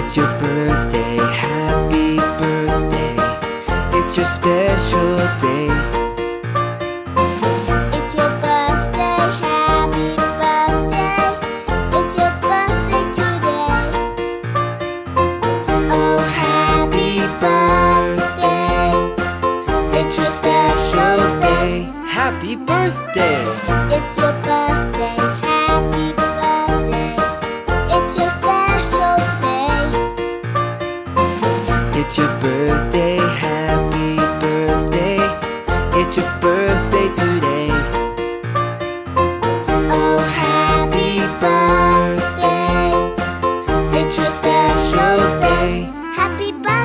It's your birthday, happy birthday. It's your special day. It's your birthday, happy birthday. It's your birthday today. Oh, happy birthday. It's your special day. Happy birthday. It's your birthday. It's your birthday, happy birthday. It's your birthday today. Oh, happy birthday. It's your special day. Happy birthday.